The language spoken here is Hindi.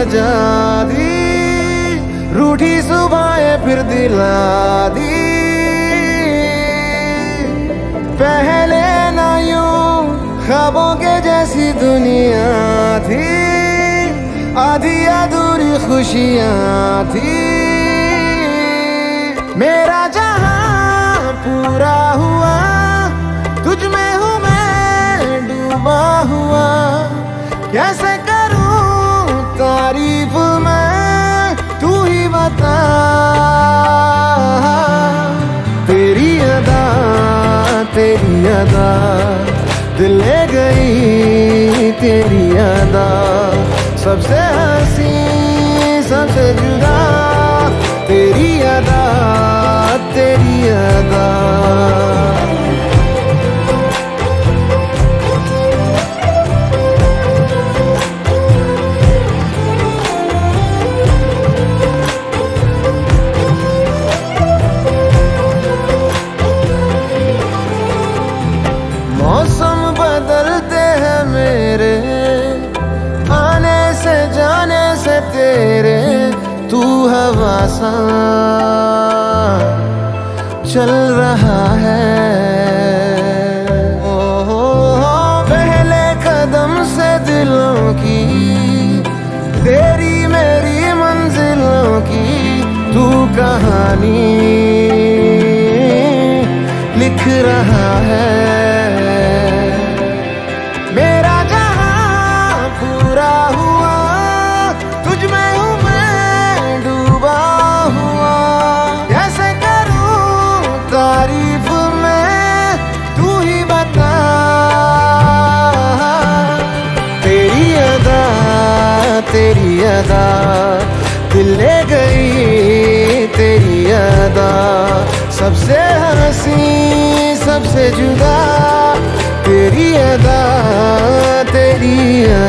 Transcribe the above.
सजा दी रूठी सुबह फिर दिला दी। पहले ना यूँ ख्वाबों के जैसी दुनिया थी, आधी अधूरी खुशियाँ थी। मेरा जहाँ पूरा तारीफ़ में तू ही बता। तेरी अदा तेरी अदा, दिल ले गई तेरी अदा। सबसे हसी, सबसे जुदा हवा सा चल रहा है। ओ, हो, पहले कदम से की तेरी मेरी मंजिलों की तू कहानी लिख रहा है। अदा दिल ले गई तेरी अदा। सबसे हँसी सबसे जुदा तेरी अदा तेरी अदा